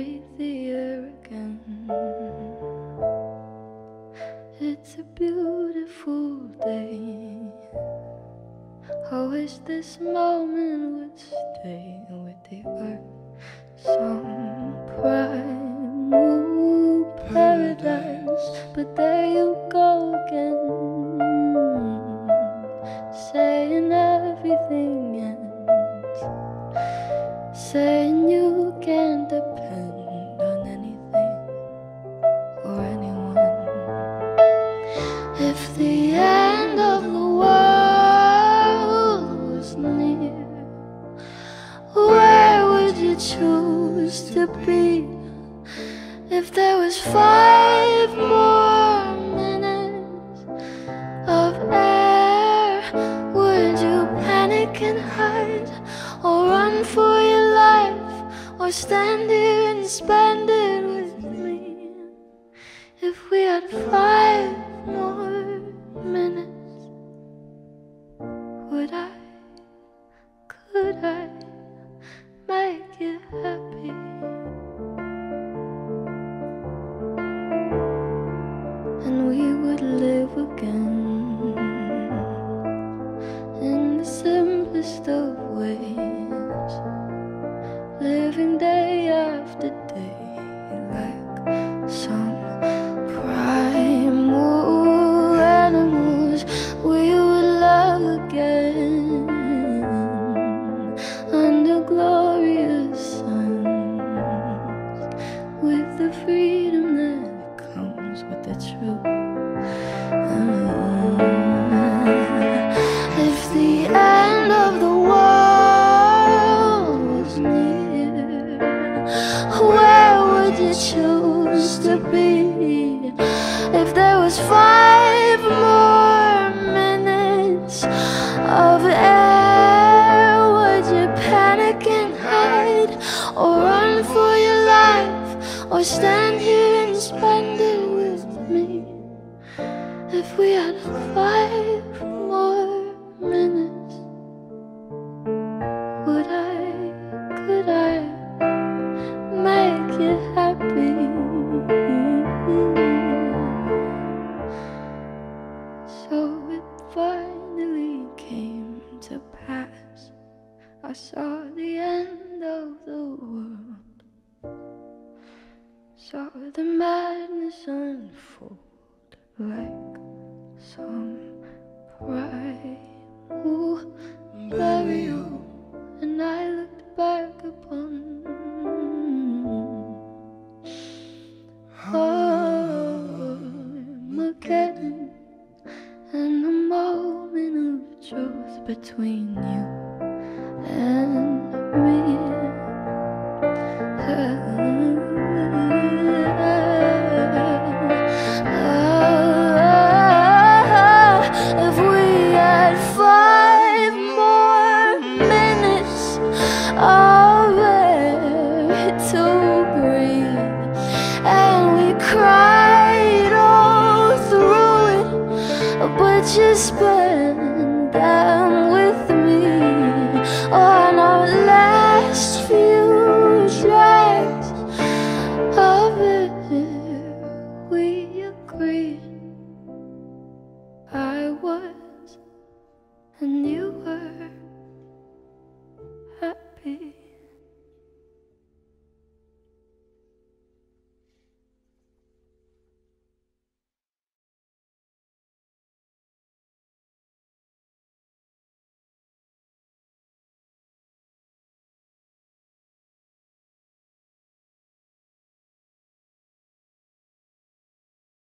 breathe the air again. It's a beautiful day. I wish this moment would stay with the earth. Some primal paradise, but there you go again, saying choose to be? If there was five more minutes of air, would you panic and hide, or run for your life, or stand here and spend it live If there was five more minutes of air, would you panic and hide, or run for your life, or stand here and spend it with me? If we had five more minutes, would I, could I make you happy? To pass. I saw the end of the world, saw the madness unfold like some primal burial, and I looked back upon truth between you and me.